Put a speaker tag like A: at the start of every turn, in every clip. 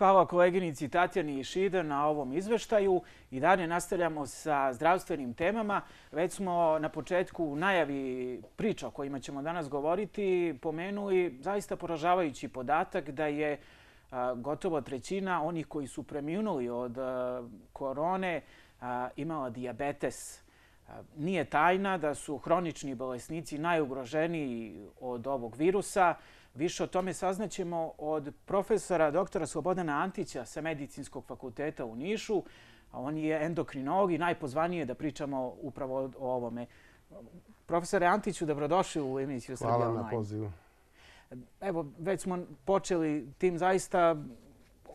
A: Hvala koleginici Tatjani Šida na ovom izveštaju. I dalje nastavljamo sa zdravstvenim temama. Već smo na početku najavi priča o kojima ćemo danas govoriti pomenuli zaista poražavajući podatak da je gotovo trećina onih koji su preminuli od korone imala diabetes. Nije tajna da su hronični bolesnici najugroženiji od ovog virusa. Više o tome saznaćemo od profesora doktora Slobodana Antića sa Medicinskog fakulteta u Nišu. On je endokrinolog i najpozvanije da pričamo upravo o ovome. Profesore Antiću, dobrodošli u emisiju Srbija
B: Online. Hvala na pozivu.
A: Evo, već smo počeli tim zaista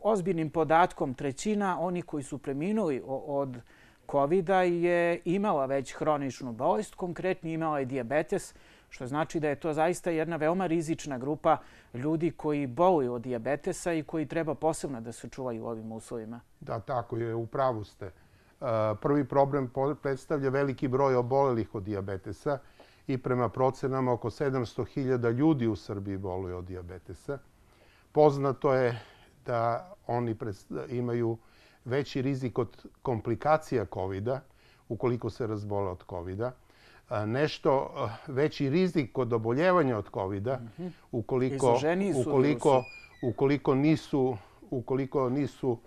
A: ozbiljnim podatkom. Trećina oni koji su preminuli od covid je imala već hroničnu bolest, konkretno imala je diabetes što znači da je to zaista jedna veoma rizična grupa ljudi koji boluju od diabetesa i koji treba posebno da se čuvaju u ovim uslovima.
B: Da, tako je, u pravu ste. E, prvi problem predstavlja veliki broj obolelih od diabetesa i prema procenama oko 700.000 ljudi u Srbiji boluju od diabetesa. Poznato je da oni imaju veći rizik od komplikacija COVID-a ukoliko se razbole od COVID-a nešto veći rizik kod oboljevanja od COVID-a mhm. ukoliko, ukoliko, ukoliko nisu, ukoliko nisu,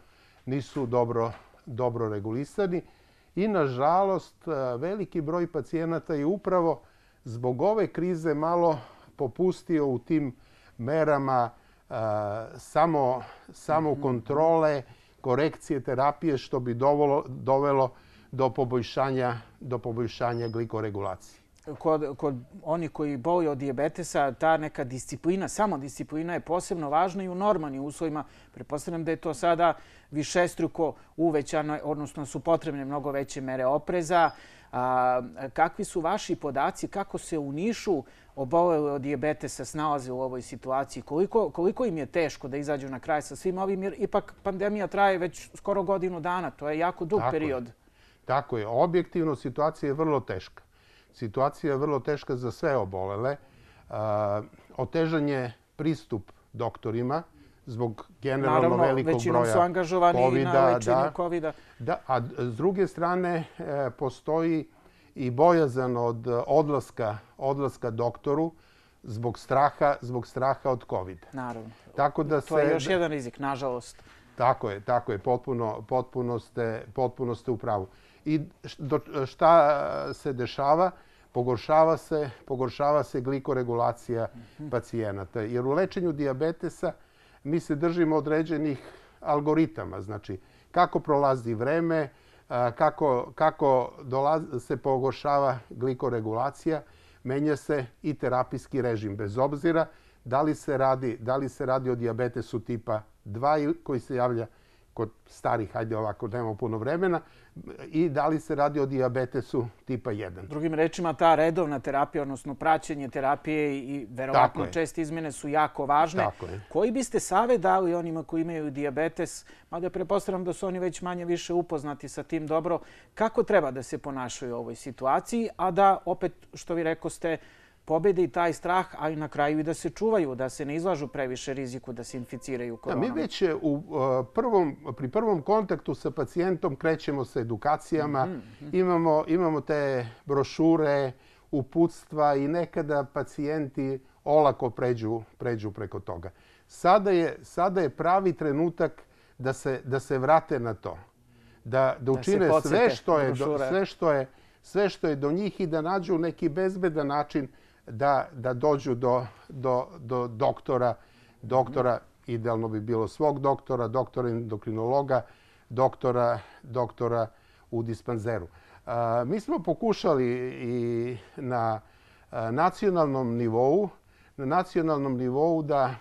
B: nisu dobro, dobro regulisani. I nažalost, veliki broj pacijenata je upravo zbog ove krize malo popustio u tim merama samo, samo mhm. kontrole, korekcije terapije, što bi dovelo, dovelo do poboljšanja, do poboljšanja glikoregulacije.
A: Kod, kod oni koji boli od diabetesa, ta neka disciplina, samo disciplina je posebno važna i u normalnim uslovima. Prepostavljam da je to sada višestruko uvećano, odnosno su potrebne mnogo veće mere opreza. A, kakvi su vaši podaci, kako se u Nišu oboleli od diabetesa snalaze u ovoj situaciji? Koliko, koliko im je teško da izađu na kraj sa svim ovim? Jer ipak pandemija traje već skoro godinu dana. To je jako dug period. Je.
B: Tako je. Objektivno situacija je vrlo teška. Situacija je vrlo teška za sve obolele. Otežan je pristup doktorima zbog generalno velikog broja
A: COVID-a. su angažovani na lečenju COVID-a.
B: Da, a s druge strane e, postoji i bojazan od odlaska, odlaska doktoru zbog straha, zbog straha od COVID.
A: Naravno. Tako da se, to je još jedan rizik, nažalost.
B: Tako je, tako je. Potpuno, potpuno, ste, potpuno ste u pravu i šta se dešava? Pogoršava se, pogoršava se glikoregulacija pacijenata. Jer u lečenju diabetesa mi se držimo određenih algoritama. Znači, kako prolazi vreme, kako, kako se pogoršava glikoregulacija, menja se i terapijski režim. Bez obzira da li se radi, da li se radi o diabetesu tipa 2 koji se javlja kod starih, hajde ovako, nemamo puno vremena, i da li se radi o diabetesu tipa 1.
A: Drugim rečima, ta redovna terapija, odnosno praćenje terapije i verovatno čest izmjene su jako važne. Koji biste save dali onima koji imaju diabetes, mada prepostavljam da su oni već manje više upoznati sa tim dobro, kako treba da se ponašaju u ovoj situaciji, a da opet, što vi rekao ste, pobedi taj strah, ali na kraju i da se čuvaju, da se ne izlažu previše riziku da se inficiraju koronom.
B: Mi već u uh, prvom, pri prvom kontaktu sa pacijentom krećemo sa edukacijama. Mhm, mhm. Imamo, imamo te brošure, uputstva i nekada pacijenti olako pređu, pređu preko toga. Sada je, sada je pravi trenutak da se, da se vrate na to. Da, da učine sve što, je, sve, što je, sve što je do njih i da nađu neki bezbedan način da, da dođu do, do, do doktora, doktora, idealno bi bilo svog doktora, doktora endokrinologa, doktora, doktora u dispanzeru. mi smo pokušali i na nacionalnom nivou, na nacionalnom nivou da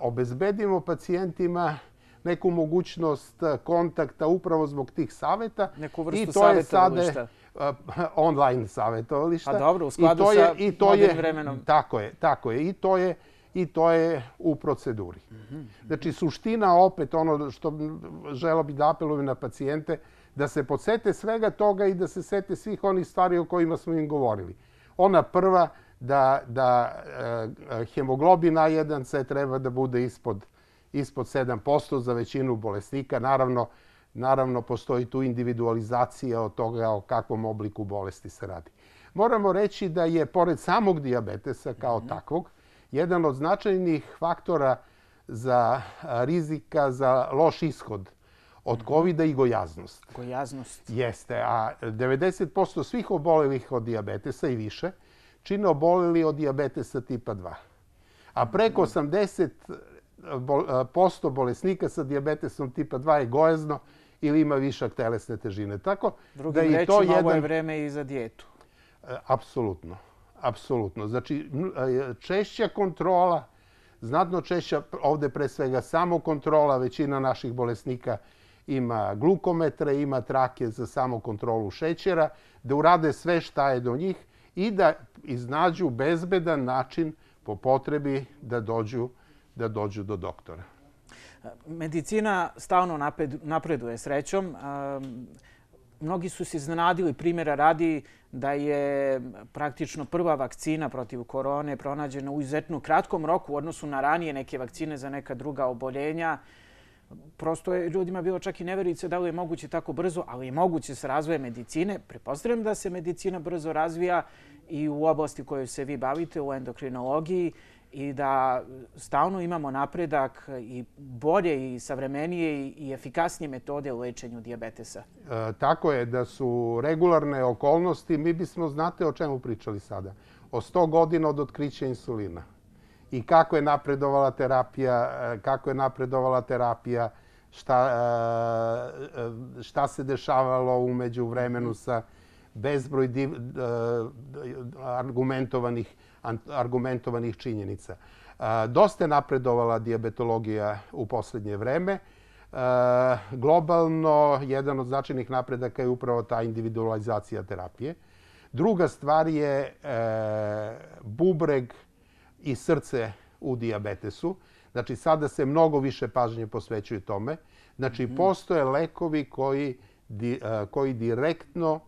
B: obezbedimo pacijentima neku mogućnost kontakta upravo zbog tih saveta.
A: Neku vrstu I to je
B: sada, online savjetovališta.
A: A dobro, u skladu sa modernim vremenom.
B: Tako je, tako je. I to je, i to je u proceduri. Mhm. Znači, suština opet, ono što želo bi da apelujem na pacijente, da se podsete svega toga i da se sete svih onih stvari o kojima smo im govorili. Ona prva, da, da e, hemoglobin A1C treba da bude ispod ispod 7% za većinu bolesnika. Naravno, naravno postoji tu individualizacija od toga o kakvom obliku bolesti se radi. Moramo reći da je, pored samog diabetesa kao mm -hmm. takvog, jedan od značajnih faktora za rizika za loš ishod od mhm. covid i gojaznost.
A: Gojaznost.
B: Jeste, a 90% svih obolelih od diabetesa i više čine oboleli od diabetesa tipa 2. A preko 80% mhm. bolesnika sa diabetesom tipa 2 je gojazno ili ima višak telesne težine.
A: Tako Drugim da je to rečima, jedan... ovo je vreme i za dijetu.
B: E, apsolutno. Apsolutno. Znači, e, češća kontrola, znatno češća, ovde pre svega samo kontrola, većina naših bolesnika ima glukometre, ima trake za samo kontrolu šećera, da urade sve šta je do njih i da iznađu bezbedan način po potrebi da dođu, da dođu do doktora.
A: Medicina stalno napreduje srećom. Mnogi su se iznenadili primjera radi da je praktično prva vakcina protiv korone pronađena u izuzetno kratkom roku u odnosu na ranije neke vakcine za neka druga oboljenja. Prosto je ljudima bilo čak i neverice da li je moguće tako brzo, ali je moguće s razvojem medicine. Prepostavljam da se medicina brzo razvija i u oblasti koju se vi bavite, u endokrinologiji i da stalno imamo napredak i bolje i savremenije i efikasnije metode u lečenju diabetesa.
B: E, tako je, da su regularne okolnosti, mi bismo znate o čemu pričali sada. O 100 godina od otkrića insulina. I kako je napredovala terapija, e, kako je napredovala terapija, šta, e, e, šta se dešavalo umeđu vremenu sa bezbroj div, argumentovanih argumentovanih činjenica. Dosta je napredovala diabetologija u posljednje vreme. Globalno, jedan od značajnih napredaka je upravo ta individualizacija terapije. Druga stvar je e, bubreg i srce u diabetesu. Znači, sada se mnogo više pažnje posvećuje tome. Znači, mhm. postoje lekovi koji, koji direktno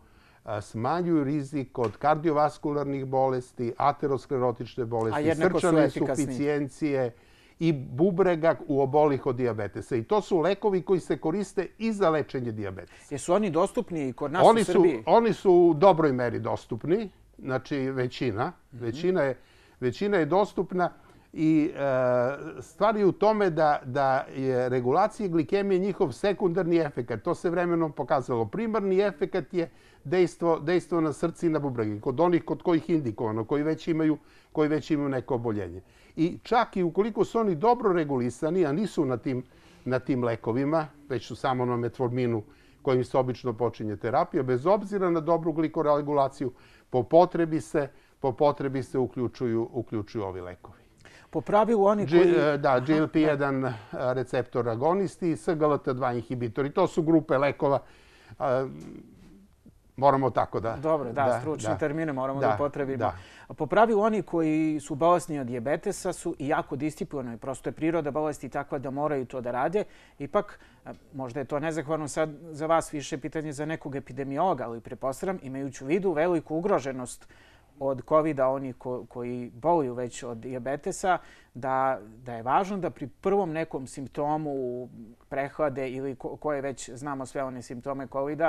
B: smanjuju rizik od kardiovaskularnih bolesti, aterosklerotične bolesti, srčane insuficijencije i bubrega u obolih od diabetesa. I to su lekovi koji se koriste i za lečenje diabetesa.
A: Jesu oni dostupni kod nas
B: oni
A: u Srbiji?
B: Su, oni su u dobroj meri dostupni, znači većina. Mm -hmm. većina, je, većina je dostupna. I e, stvar je u tome da, da je regulacija glikemije njihov sekundarni efekt. To se vremenom pokazalo. Primarni efekt je dejstvo, dejstvo na srci i na bubregi. Kod onih kod kojih indikovano, koji već imaju, koji već imaju neko oboljenje. I čak i ukoliko su oni dobro regulisani, a nisu na tim, na tim lekovima, već su samo na metforminu kojim se obično počinje terapija, bez obzira na dobru glikoregulaciju, po potrebi se, po potrebi se uključuju, uključuju ovi lekovi.
A: Po pravilu oni koji...
B: E, da, GLP-1 receptor agonisti i SGLT2 inhibitori. To su grupe lekova. Moramo tako da...
A: Dobro, da, stručni termine moramo da upotrebimo. Po pravilu oni koji su bolesni od diabetesa su i jako disciplinovani. Prosto je priroda bolesti takva da moraju to da rade. Ipak, možda je to nezahvalno sad za vas više pitanje za nekog epidemiologa, ali prepostavljam, imajući u vidu veliku ugroženost od covid oni ko, koji boluju već od diabetesa, da, da je važno da pri prvom nekom simptomu prehlade ili ko, koje već znamo sve one simptome covid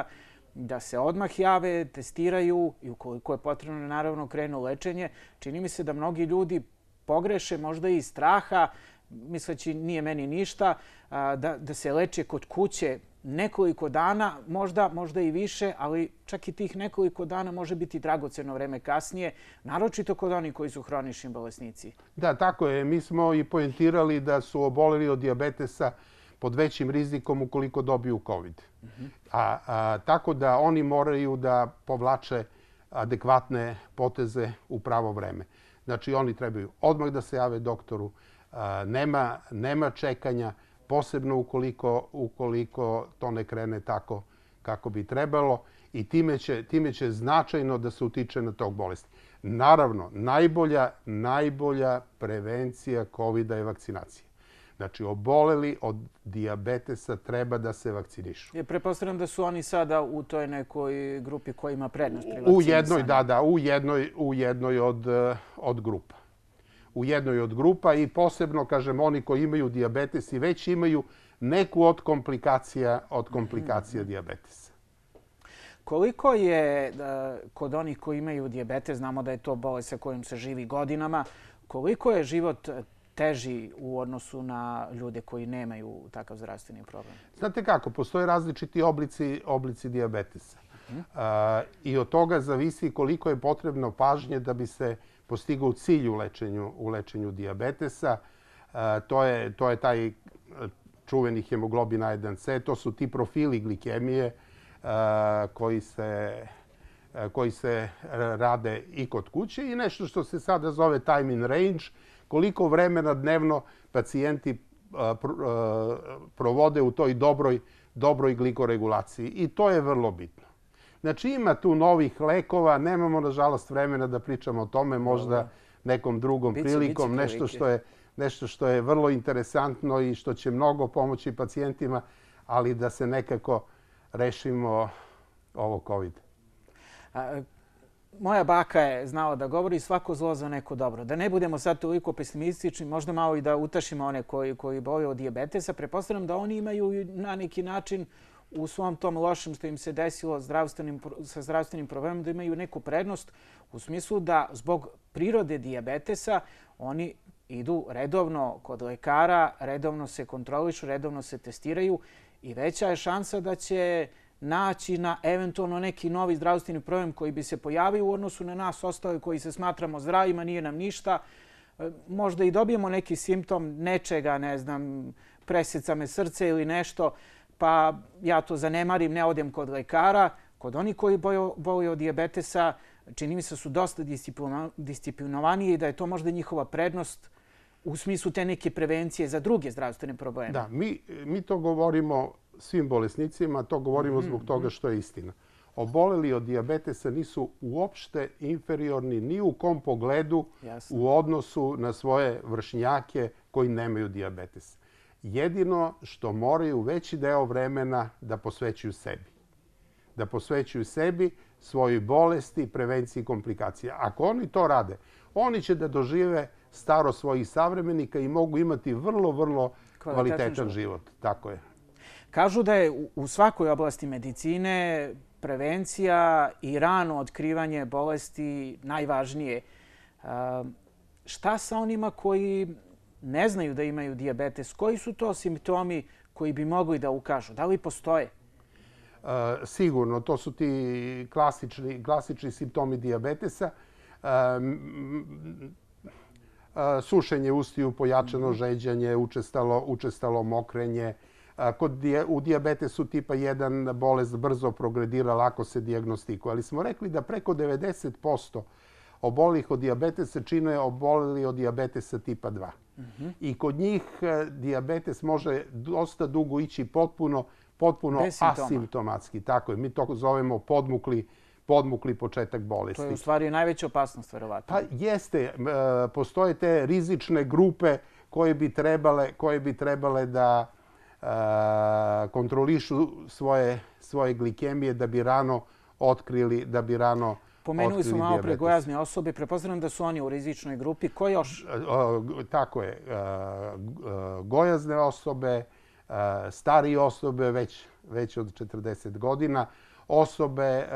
A: da se odmah jave, testiraju i ukoliko je potrebno naravno krenu lečenje. Čini mi se da mnogi ljudi pogreše možda i straha, misleći nije meni ništa, da, da se leče kod kuće nekoliko dana, možda, možda i više, ali čak i tih nekoliko dana može biti dragoceno vreme kasnije, naročito kod onih koji su hronični bolesnici.
B: Da, tako je. Mi smo i pojentirali da su oboleli od diabetesa pod većim rizikom ukoliko dobiju COVID. A, a, tako da oni moraju da povlače adekvatne poteze u pravo vreme. Znači, oni trebaju odmah da se jave doktoru, a, nema, nema čekanja, posebno ukoliko, ukoliko to ne krene tako kako bi trebalo i time će, time će značajno da se utiče na tog bolesti. Naravno, najbolja, najbolja prevencija COVID-a je vakcinacija. Znači, oboleli od diabetesa treba da se vakcinišu.
A: Je prepostavljam da su oni sada u toj nekoj grupi koja ima prednost pri
B: U jednoj, da, da, u jednoj, u jednoj od, od grupa. u jednoj od grupa i posebno, kažem, oni koji imaju diabetes i već imaju neku od komplikacija, od komplikacija diabetesa.
A: Koliko je kod onih koji imaju diabetes, znamo da je to bolest sa kojim se živi godinama, koliko je život teži u odnosu na ljude koji nemaju takav zdravstveni problem?
B: Znate kako, postoje različiti oblici, oblici diabetesa. Mhm. I od toga zavisi koliko je potrebno pažnje da bi se postigao cilj u lečenju, u lečenju diabetesa. To je, to je taj čuveni hemoglobin A1C. To su ti profili glikemije koji se koji se rade i kod kuće i nešto što se sada zove time in range, koliko vremena dnevno pacijenti provode u toj dobroj, dobroj glikoregulaciji. I to je vrlo bitno. Znači ima tu novih lekova, nemamo nažalost vremena da pričamo o tome, možda nekom drugom prilikom, nešto što je nešto što je vrlo interesantno i što će mnogo pomoći pacijentima, ali da se nekako rešimo ovo COVID.
A: Moja baka je znala da govori svako zlo za neko dobro. Da ne budemo sad toliko pesimistični, možda malo i da utašimo one koji, koji boje od diabetesa. Prepostavljam da oni imaju na neki način u svom tom lošem što im se desilo zdravstvenim, sa zdravstvenim problemom, da imaju neku prednost u smislu da zbog prirode diabetesa oni idu redovno kod lekara, redovno se kontrolišu, redovno se testiraju i veća je šansa da će naći na eventualno neki novi zdravstveni problem koji bi se pojavio u odnosu na nas ostale koji se smatramo zdravima, nije nam ništa. E, možda i dobijemo neki simptom nečega, ne znam, preseca me srce ili nešto, pa ja to zanemarim, ne odem kod lekara. Kod oni koji boli od diabetesa, čini mi se su dosta disciplinovaniji i da je to možda njihova prednost u smislu te neke prevencije za druge zdravstvene probleme.
B: Da, mi, mi to govorimo svim bolesnicima, to govorimo zbog toga mhm. što je istina. Oboleli od diabetesa nisu uopšte inferiorni ni u kom pogledu u odnosu na svoje vršnjake koji nemaju diabetes. Jedino što moraju veći deo vremena da posvećuju sebi. Da posvećuju sebi svojoj bolesti, prevenciji komplikacija. Ako oni to rade, oni će da dožive staro svojih savremenika i mogu imati vrlo, vrlo kvalitetan život. Tako je.
A: Kažu da je u svakoj oblasti medicine prevencija i rano otkrivanje bolesti najvažnije. Šta sa onima koji ne znaju da imaju diabetes? Koji su to simptomi koji bi mogli da ukažu? Da li postoje?
B: Sigurno, to su ti klasični, klasični simptomi diabetesa sušenje ustiju, pojačano žeđanje, učestalo, učestalo mokrenje. Kod u diabetesu tipa 1 bolest brzo progredira, lako se diagnostikuje. Ali smo rekli da preko 90% obolih od diabetesa čine obolili od diabetesa tipa 2. Mhm. I kod njih e, diabetes može dosta dugo ići potpuno, potpuno asimptomatski. Tako je, mi to zovemo podmukli podmukli početak bolesti.
A: To je u stvari najveća opasnost, verovatno.
B: Pa jeste. E, postoje te rizične grupe koje bi trebale, koje bi trebale da kontrolišu svoje, svoje glikemije da bi rano otkrili, da bi rano
A: Pomenuli smo malo pre gojazne osobe. Prepoznam da su oni u rizičnoj grupi. Ko još?
B: Tako je. Gojazne osobe, stari osobe, već, već od 40 godina osobe,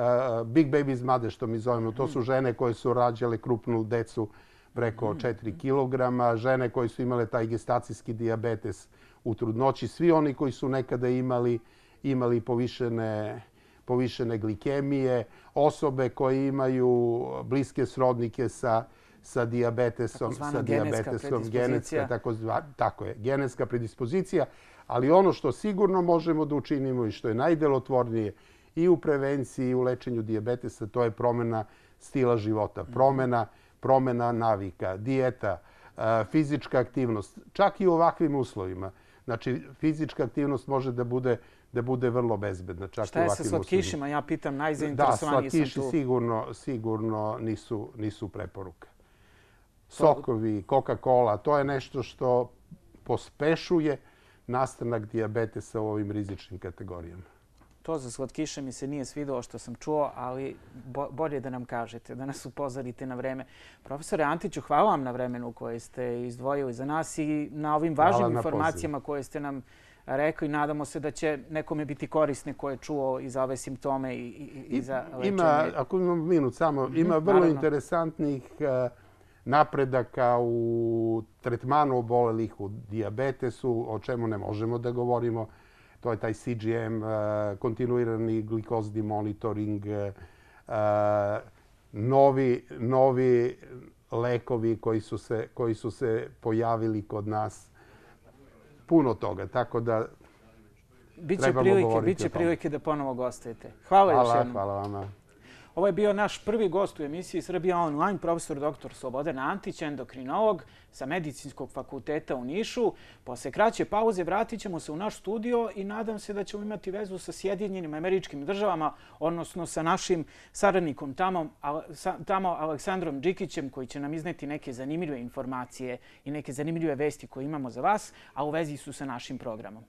B: big babies made što mi zovemo, to su žene koje su rađale krupnu decu preko 4 mm. kg, žene koje su imale taj gestacijski diabetes u trudnoći, svi oni koji su nekada imali imali povišene povišene glikemije, osobe koje imaju bliske srodnike sa sa diabetesom,
A: sa diabetesom, genetska
B: tako tako je, genetska predispozicija, ali ono što sigurno možemo da učinimo i što je najdelotvornije i u prevenciji i u lečenju diabetesa, to je promjena stila života, promjena, promjena navika, dijeta, fizička aktivnost, čak i u ovakvim uslovima. Znači, fizička aktivnost može da bude da bude vrlo bezbedna.
A: Čak Šta je sa slatkišima? Ja pitam, najzainteresovaniji
B: sam tu. Da, slatkiši sigurno, sigurno nisu, nisu preporuka. Sokovi, Coca-Cola, to je nešto što pospešuje nastanak diabetesa u ovim rizičnim kategorijama.
A: To za slatkiše mi se nije svidelo što sam čuo, ali bolje da nam kažete, da nas upozorite na vreme. Profesore Antiću, hvala vam na vremenu koje ste izdvojili za nas i na ovim važnim informacijama koje ste nam rekli. Nadamo se da će nekome biti korisne koje čuo i za ove simptome i za lečenje.
B: Ima, ako imam minut samo, mhm, ima vrlo interesantnih eh, napredaka u tretmanu obolelih u diabetesu, o čemu ne možemo da govorimo. To je taj CGM, eh, kontinuirani glikozni monitoring, eh, novi, novi lekovi koji su, se, koji su se pojavili kod nas. Puno toga, tako da
A: Biće prilike, biće prilike da ponovo gostujete. Hvala, hvala još jednom.
B: Hvala vama.
A: Ovo je bio naš prvi gost u emisiji Srbija Online, profesor dr. Slobodan Antić, endokrinolog sa Medicinskog fakulteta u Nišu. Posle kraće pauze vratit ćemo se u naš studio i nadam se da ćemo imati vezu sa Sjedinjenim američkim državama, odnosno sa našim saradnikom tamo, tamo Aleksandrom Đikićem, koji će nam izneti neke zanimljive informacije i neke zanimljive vesti koje imamo za vas, a u vezi su sa našim programom.